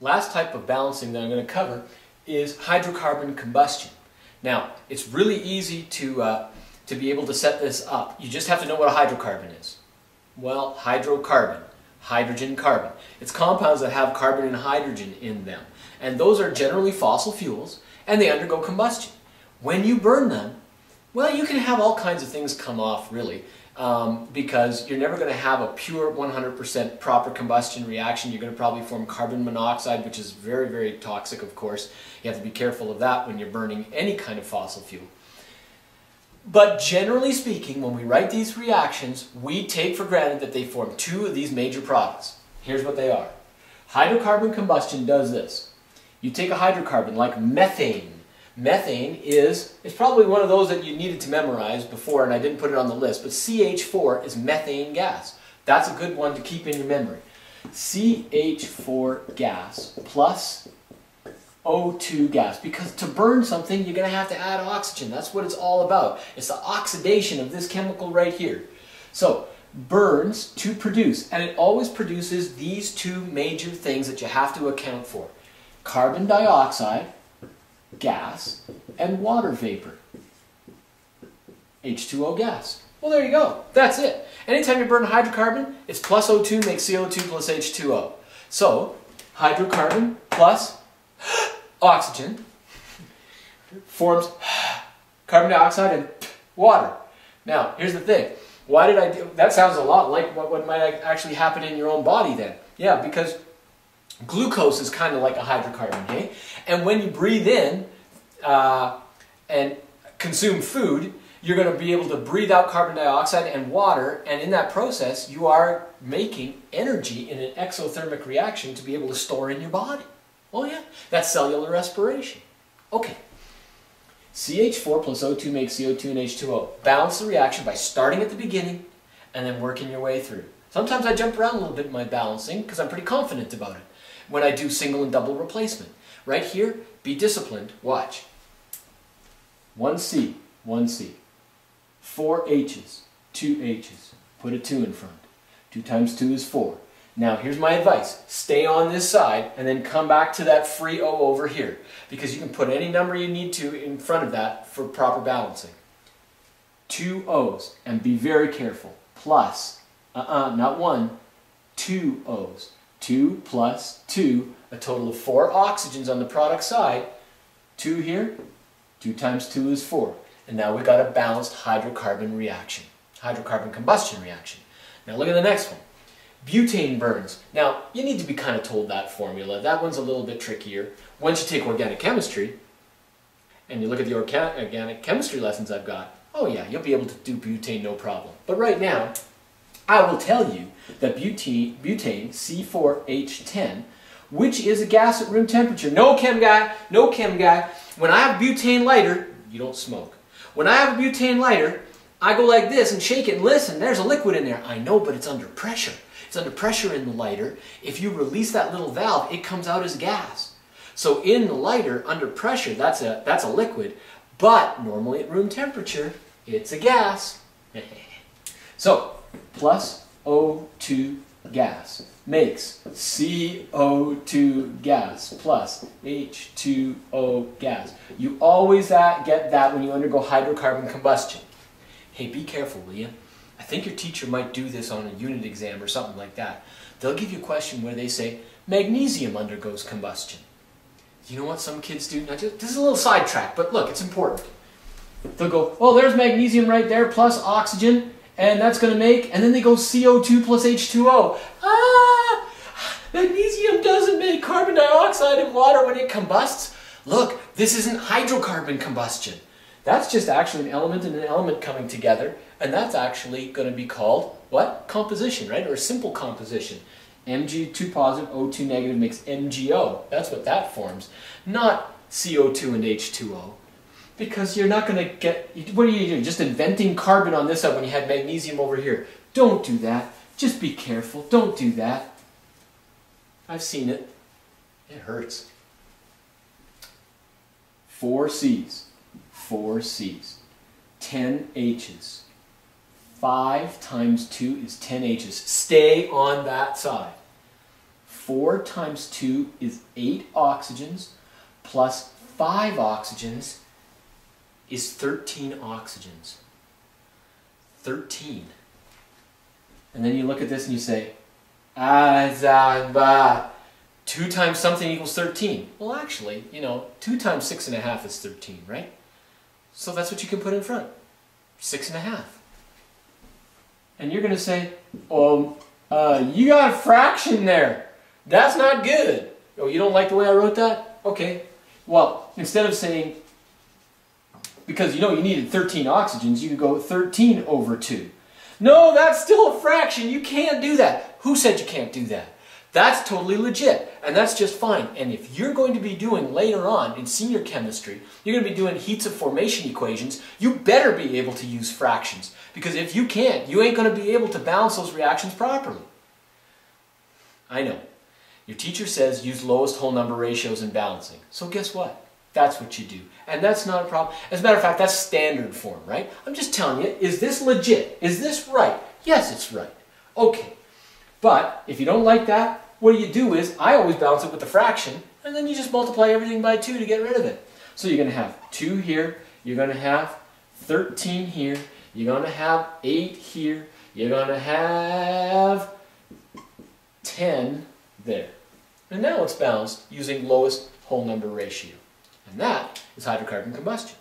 Last type of balancing that I'm going to cover is hydrocarbon combustion. Now, it's really easy to, uh, to be able to set this up. You just have to know what a hydrocarbon is. Well, hydrocarbon, hydrogen carbon. It's compounds that have carbon and hydrogen in them. And those are generally fossil fuels, and they undergo combustion. When you burn them, well, you can have all kinds of things come off, really um, because you're never going to have a pure 100% proper combustion reaction. You're going to probably form carbon monoxide, which is very, very toxic, of course. You have to be careful of that when you're burning any kind of fossil fuel. But generally speaking, when we write these reactions, we take for granted that they form two of these major products. Here's what they are. Hydrocarbon combustion does this. You take a hydrocarbon like methane, Methane is, it's probably one of those that you needed to memorize before and I didn't put it on the list, but CH4 is methane gas. That's a good one to keep in your memory. CH4 gas plus O2 gas. Because to burn something, you're going to have to add oxygen. That's what it's all about. It's the oxidation of this chemical right here. So, burns to produce. And it always produces these two major things that you have to account for. Carbon dioxide, gas, and water vapor. H2O gas. Well, there you go. That's it. Anytime you burn a hydrocarbon, it's plus O2 makes CO2 plus H2O. So, hydrocarbon plus oxygen forms carbon dioxide and water. Now, here's the thing. Why did I do that? Sounds a lot like what, what might actually happen in your own body then. Yeah, because Glucose is kind of like a hydrocarbon? And when you breathe in uh, and consume food, you're going to be able to breathe out carbon dioxide and water, and in that process, you are making energy in an exothermic reaction to be able to store in your body. Oh yeah, that's cellular respiration. Okay. CH4 plus O2 makes CO2 and H2O. Balance the reaction by starting at the beginning and then working your way through. Sometimes I jump around a little bit in my balancing because I'm pretty confident about it when I do single and double replacement. Right here, be disciplined. Watch. One C, one C. Four H's, two H's. Put a 2 in front. 2 times 2 is 4. Now, here's my advice. Stay on this side and then come back to that free O over here because you can put any number you need to in front of that for proper balancing. Two O's and be very careful. Plus, uh-uh, not one, two O's. 2 plus 2, a total of 4 oxygens on the product side. 2 here, 2 times 2 is 4. And now we've got a balanced hydrocarbon reaction, hydrocarbon combustion reaction. Now look at the next one. Butane burns. Now, you need to be kind of told that formula. That one's a little bit trickier. Once you take organic chemistry, and you look at the organic chemistry lessons I've got, oh yeah, you'll be able to do butane no problem. But right now, I will tell you that butane, butane C4H10, which is a gas at room temperature. No chem guy, no chem guy. When I have butane lighter, you don't smoke. When I have a butane lighter, I go like this and shake it and listen, there's a liquid in there. I know, but it's under pressure. It's under pressure in the lighter. If you release that little valve, it comes out as gas. So in the lighter, under pressure, that's a, that's a liquid. But normally at room temperature, it's a gas. so plus O2 gas makes CO2 gas plus H2O gas. You always get that when you undergo hydrocarbon combustion. Hey, be careful, will you? I think your teacher might do this on a unit exam or something like that. They'll give you a question where they say, magnesium undergoes combustion. You know what some kids do? Now, just, this is a little sidetrack, but look, it's important. They'll go, oh, there's magnesium right there, plus oxygen and that's going to make, and then they go CO2 plus H2O. Ah, magnesium doesn't make carbon dioxide and water when it combusts. Look, this isn't hydrocarbon combustion. That's just actually an element and an element coming together, and that's actually going to be called, what? Composition, right? Or simple composition. Mg2 positive, O2 negative makes MgO. That's what that forms, not CO2 and H2O because you're not going to get, what are you doing? Just inventing carbon on this side when you had magnesium over here. Don't do that. Just be careful. Don't do that. I've seen it. It hurts. Four C's. Four C's. Ten H's. Five times two is ten H's. Stay on that side. 4 times 2 is 8 oxygens plus 5 oxygens is 13 oxygens. 13. And then you look at this and you say, ah, 2 times something equals 13. Well, actually, you know, 2 times 6 and a half is 13, right? So that's what you can put in front. 6 and a half. And you're going to say, oh, uh, you got a fraction there. That's not good. Oh, you don't like the way I wrote that? Okay. Well, instead of saying, because you know you needed 13 oxygens, you could go 13 over 2. No, that's still a fraction. You can't do that. Who said you can't do that? That's totally legit, and that's just fine. And if you're going to be doing later on in senior chemistry, you're going to be doing heats of formation equations, you better be able to use fractions. Because if you can't, you ain't going to be able to balance those reactions properly. I know. Your teacher says use lowest whole number ratios in balancing. So guess what? That's what you do. And that's not a problem. As a matter of fact, that's standard form, right? I'm just telling you, is this legit? Is this right? Yes, it's right. Okay. But if you don't like that, what you do is, I always balance it with the fraction, and then you just multiply everything by 2 to get rid of it. So you're going to have 2 here, you're going to have 13 here, you're going to have 8 here, you're going to have 10 there. And now it's balanced using lowest whole number ratio. And that is hydrocarbon combustion.